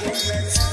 Yes,